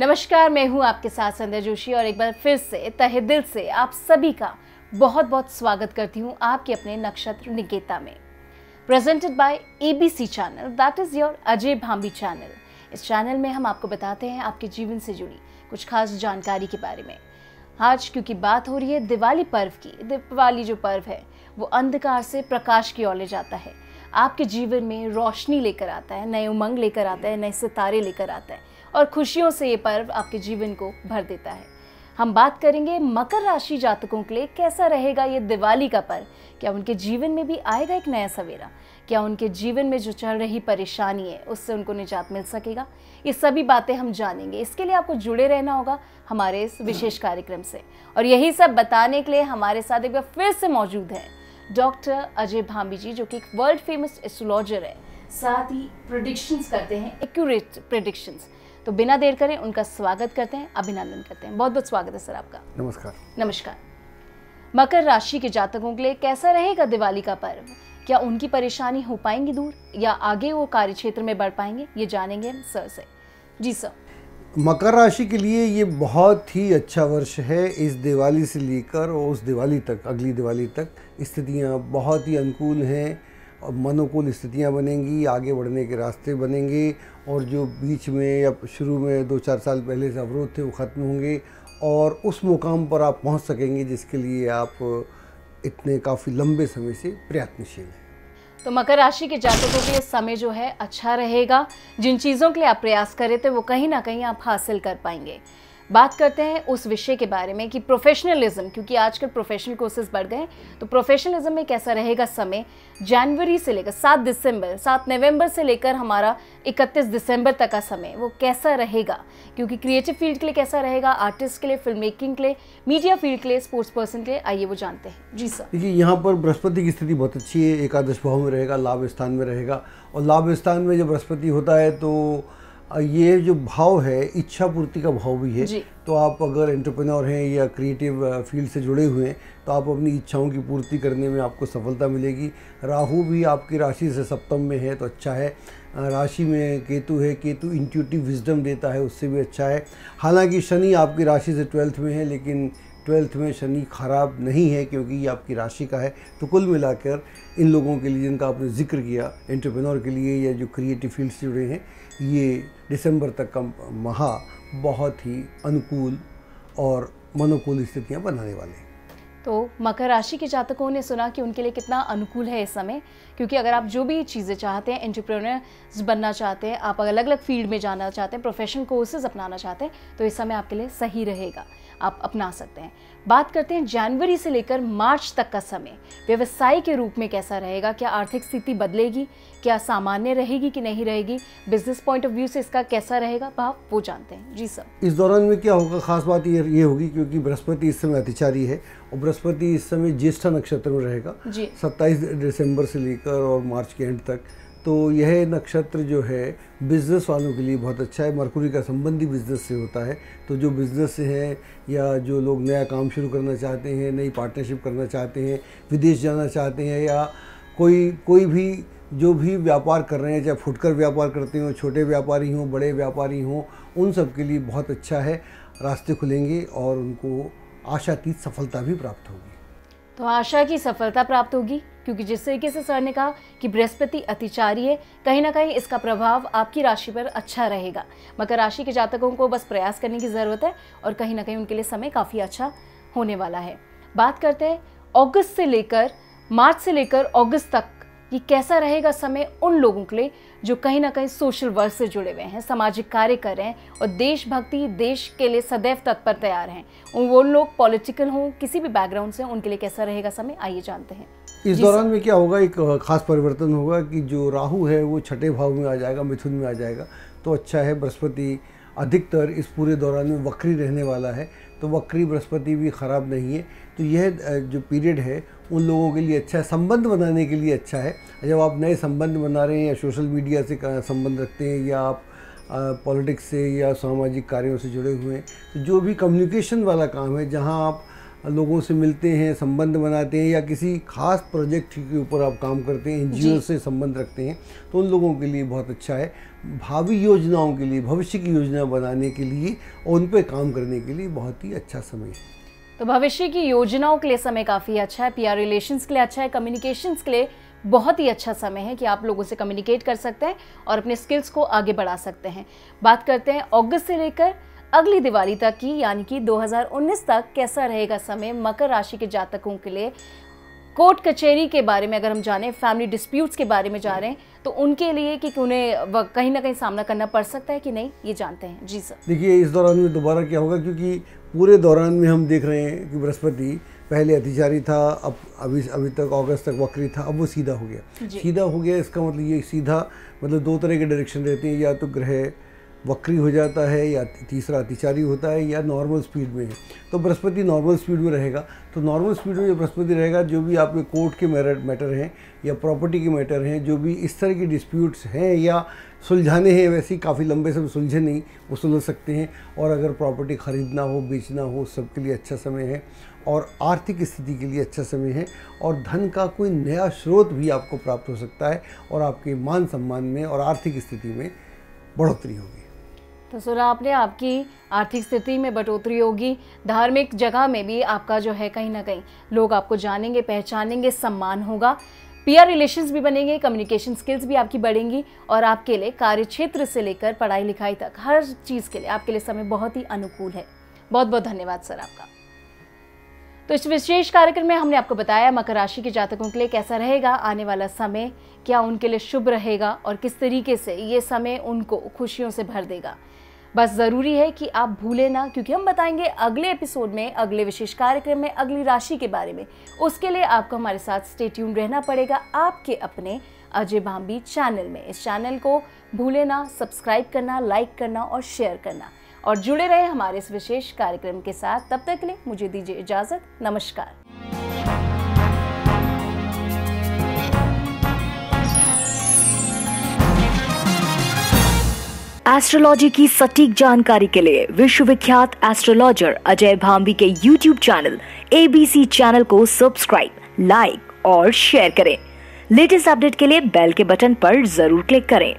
नमस्कार, मैं हूँ आपके साथ संध्या जोशी और एक बार फिर से तहे दिल से आप सभी का बहुत बहुत स्वागत करती हूँ आपके अपने नक्षत्र निकेता में। Presented by ABC channel that is your Ajay Bhambi channel इस चैनल में हम आपको बताते हैं आपके जीवन से जुड़ी कुछ खास जानकारी के बारे में। आज क्योंकि बात हो रही है दिवाली पर्व की, दिवाली जो पर्व है, वो अंधकार से प्रकाश की ओर ले जाता है। आपके जीवन में रोशनी लेकर आता है, नए उमंग लेकर आता है, नए सितारे लेकर आता है। और खुशियों से ये पर्व आपके जीवन को भर देता है। हम बात करेंगे मकर राशि जातकों के लिए कैसा रहेगा ये दिवाली का पर्व? क्या उनके जीवन में भी आएगा एक नया सवेरा? क्या उनके जीवन में जो चल रही परेशानी है, उससे उनको निजात मिल सकेगा? ये सभी बातें हम जानेंगे। इसके लिए आपको जुड़े रहना होगा हमारे इस विशेष कार्यक्रम से। और यही सब बताने के लिए हमारे साथ एक बार फिर से मौजूद है डॉक्टर अजय भांबी जी, जो कि एक वर्ल्ड फ़ेमस एस्ट्रोलॉजर है। साथ ही प्रोडिक्शंस करते हैं एक्यूरेट प्रोडिक्शंस तो बिना देर करें उनका स्वागत करते हैं अभिनंदन करते हैं। बहुत बहुत स्वागत है सर आपका। नमस्कार। नमस्कार। मकर राशि के जातकों के लिए कैसा रहेगा दिवाली का पर्व? क्या उनकी परेशानी हो पाएँगी दूर या आगे वो कार्य क्षेत्र में बढ़ पाएँगे? ये जानेंगे हम सर से। जी सर। मकर राशि के लिए ये बहुत ही अच्छा वर्ष है इस दिवाली से लेकर और उस दिवाली तक अगली दिवाली तक। स्थितियाँ बहुत ही अनुकूल हैं और मनोकूल स्थितियाँ बनेंगी आगे बढ़ने के रास्ते बनेंगे और जो बीच में या शुरू में दो चार साल पहले से अवरोध थे, वो ख़त्म होंगे। और उस मुकाम पर आप पहुँच सकेंगे, जिसके लिए आप इतने काफ़ी लंबे समय से प्रयत्नशील हैं। तो मकर राशि के जातकों के लिए समय जो है अच्छा रहेगा। जिन चीज़ों के लिए आप प्रयास कर रहे थे, वो कहीं ना कहीं आप हासिल कर पाएँगे। बात करते हैं उस विषय के बारे में कि प्रोफेशनलिज्म क्योंकि आजकल प्रोफेशनल कोर्सेज बढ़ गए तो प्रोफेशनलिज्म में कैसा रहेगा समय? जनवरी से लेकर सात दिसंबर, सात नवंबर से लेकर हमारा इकतीस दिसंबर तक का समय, वो कैसा रहेगा? क्योंकि क्रिएटिव फ़ील्ड के लिए कैसा रहेगा? आर्टिस्ट के लिए फ़िल्म मेकिंग के लिए मीडिया फ़ील्ड के लिए स्पोर्ट्स पर्सन के लिए, आइए वो जानते हैं। जी सर देखिए, यहाँ पर बृहस्पति की स्थिति बहुत अच्छी है, एकादश भाव में रहेगा, लाभ स्थान में रहेगा, और लाभ स्थान में जब बृहस्पति होता है तो ये जो भाव है इच्छा पूर्ति का भाव भी है तो आप अगर एंटरप्रेन्योर हैं या क्रिएटिव फ़ील्ड से जुड़े हुए हैं तो आप अपनी इच्छाओं की पूर्ति करने में आपको सफलता मिलेगी। राहु भी आपकी राशि से सप्तम में है तो अच्छा है। राशि में केतु है केतु इंट्यूटिव विजडम देता है उससे भी अच्छा है। हालाँकि शनि आपकी राशि से ट्वेल्थ में है लेकिन ट्वेल्थ में शनि खराब नहीं है क्योंकि ये आपकी राशि का है तो कुल मिलाकर इन लोगों के लिए जिनका आपने ज़िक्र किया एंटरप्रेन्योर के लिए या जो क्रिएटिव फ़ील्ड से जुड़े हैं, ये दिसंबर तक का माह बहुत ही अनुकूल और मनोकूल स्थितियाँ बनाने वाले हैं। तो मकर राशि के जातकों ने सुना कि उनके लिए कितना अनुकूल है इस समय, क्योंकि अगर आप जो भी चीज़ें चाहते हैं एंटरप्रेन्योर्स बनना चाहते हैं, आप अलग अलग फ़ील्ड में जाना चाहते हैं प्रोफेशनल कोर्सेज अपनाना चाहते हैं तो इस समय आपके लिए सही रहेगा। आप अपना सकते हैं। बात करते हैं जनवरी से लेकर मार्च तक का समय। व्यवसाय के रूप में कैसा रहेगा? क्या आर्थिक स्थिति बदलेगी? क्या सामान्य रहेगी कि नहीं रहेगी? बिज़नेस पॉइंट ऑफ़ व्यू से इसका कैसा रहेगा? भाव वो जानते हैं। जी सर। इस दौरान में क्या होगा? खास बात ये ये होगी क्योंकि बृहस्पति इस समय अतिचारी है और बृहस्पति इस समय ज्येष्ठा नक्षत्र में रहेगा। जी। सत्ताईस दिसंबर से लेकर और मार्च के एंड तक तो यह नक्षत्र जो है बिज़नेस वालों के लिए बहुत अच्छा है। मरकुरी का संबंध ही बिज़नेस से होता है। तो जो बिज़नेस से हैं, या जो लोग नया काम शुरू करना चाहते हैं, नई पार्टनरशिप करना चाहते हैं, विदेश जाना चाहते हैं, या कोई कोई भी, जो भी व्यापार कर रहे हैं, चाहे फुटकर व्यापार करते हों, छोटे व्यापारी हों, बड़े व्यापारी हों, उन सब के लिए बहुत अच्छा है। रास्ते खुलेंगे और उनको आशातीत सफलता भी प्राप्त होगी। तो आशा की सफलता प्राप्त होगी। क्योंकि जिस तरीके से सर ने कहा कि बृहस्पति अतिचारी है, कहीं ना कहीं इसका प्रभाव आपकी राशि पर अच्छा रहेगा। मकर राशि के जातकों को बस प्रयास करने की ज़रूरत है और कहीं ना कहीं उनके लिए समय काफ़ी अच्छा होने वाला है। बात करते हैं अगस्त से लेकर, मार्च से लेकर अगस्त तक ये कैसा रहेगा समय उन लोगों के लिए जो कहीं ना कहीं सोशल वर्क से जुड़े हुए हैं, सामाजिक कार्य कर रहे हैं और देशभक्ति, देश के लिए सदैव तत्पर तैयार हैं। वो लोग पॉलिटिकल हों, किसी भी बैकग्राउंड से उनके लिए कैसा रहेगा समय, आइए जानते हैं। इस दौरान में क्या होगा एक खास परिवर्तन होगा कि जो राहु है वो छठे भाव में आ जाएगा मिथुन में आ जाएगा। तो अच्छा है बृहस्पति अधिकतर इस पूरे दौरान में वक्री रहने वाला है तो वक्री बृहस्पति भी ख़राब नहीं है। तो यह जो पीरियड है उन लोगों के लिए अच्छा है संबंध बनाने के लिए अच्छा है। जब आप नए संबंध बना रहे हैं या सोशल मीडिया से संबंध रखते हैं या आप पॉलिटिक्स से या सामाजिक कार्यों से जुड़े हुए हैं तो जो भी कम्युनिकेशन वाला काम है जहाँ आप लोगों से मिलते हैं संबंध बनाते हैं या किसी खास प्रोजेक्ट के ऊपर आप काम करते हैं एन से संबंध रखते हैं तो उन लोगों के लिए बहुत अच्छा है। भावी योजनाओं के लिए भविष्य की योजना बनाने के लिए और उन पर काम करने के लिए बहुत ही अच्छा समय है। तो भविष्य की योजनाओं के लिए समय काफ़ी अच्छा है पीआर रिलेशंस के लिए अच्छा है कम्युनिकेशंस के लिए बहुत ही अच्छा समय है कि आप लोगों से कम्युनिकेट कर सकते हैं और अपने स्किल्स को आगे बढ़ा सकते हैं। बात करते हैं अगस्त से लेकर अगली दिवाली तक की यानी कि 2019 तक कैसा रहेगा समय मकर राशि के जातकों के लिए? कोर्ट कचहरी के बारे में अगर हम जाने फैमिली डिस्प्यूट्स के बारे में जा रहे हैं तो उनके लिए कि उन्हें कहीं ना कहीं सामना करना पड़ सकता है कि नहीं ये जानते हैं। जी सर। देखिए इस दौरान में दोबारा क्या होगा क्योंकि पूरे दौरान में हम देख रहे हैं कि बृहस्पति पहले अतिचारी था अब अभी अभी तक अगस्त तक वक्री था अब वो सीधा हो गया। सीधा हो गया इसका मतलब ये सीधा मतलब दो तरह के डायरेक्शन रहते हैं या तो ग्रह वक्री हो जाता है या तीसरा अतिचारी होता है या नॉर्मल स्पीड में। है तो बृहस्पति नॉर्मल स्पीड में रहेगा। तो नॉर्मल स्पीड में जो बृहस्पति रहेगा, जो भी आपके कोर्ट के मैटर हैं या प्रॉपर्टी के मैटर हैं, जो भी इस तरह के डिस्प्यूट्स हैं या सुलझाने हैं, वैसे ही काफ़ी लंबे समय सुलझे नहीं, वो सुलझ सकते हैं। और अगर प्रॉपर्टी ख़रीदना हो, बेचना हो, सबके लिए अच्छा समय है और आर्थिक स्थिति के लिए अच्छा समय है और धन का कोई नया स्रोत भी आपको प्राप्त हो सकता है और आपके मान सम्मान में और आर्थिक स्थिति में बढ़ोतरी होगी। तो सुना आपने आपकी आर्थिक स्थिति में बढ़ोतरी होगी। धार्मिक जगह में भी आपका जो है कहीं ना कहीं लोग आपको जानेंगे, पहचानेंगे, सम्मान होगा। पीआर रिलेशंस भी बनेंगे कम्युनिकेशन स्किल्स भी आपकी बढ़ेंगी और आपके लिए कार्य क्षेत्र से लेकर पढ़ाई लिखाई तक, हर चीज़ के लिए आपके लिए समय बहुत ही अनुकूल है। बहुत बहुत धन्यवाद सर आपका। तो इस विशेष कार्यक्रम में हमने आपको बताया मकर राशि के जातकों के लिए कैसा रहेगा, आने वाला समय क्या उनके लिए शुभ रहेगा और किस तरीके से ये समय उनको खुशियों से भर देगा। बस ज़रूरी है कि आप भूलें ना, क्योंकि हम बताएँगे अगले एपिसोड में, अगले विशेष कार्यक्रम में, अगली राशि के बारे में। उसके लिए आपको हमारे साथ स्टेट्यून रहना पड़ेगा आपके अपने अजय भांबी चैनल में। इस चैनल को भूले ना सब्सक्राइब करना लाइक करना और शेयर करना। और जुड़े रहे हमारे इस विशेष कार्यक्रम के साथ। तब तक के लिए मुझे दीजिए इजाज़त। नमस्कार। एस्ट्रोलॉजी की सटीक जानकारी के लिए विश्वविख्यात एस्ट्रोलॉजर अजय भाम्बी के यूट्यूब चैनल एबीसी चैनल को सब्सक्राइब लाइक और शेयर करें। लेटेस्ट अपडेट के लिए बेल के बटन पर ज़रूर क्लिक करें।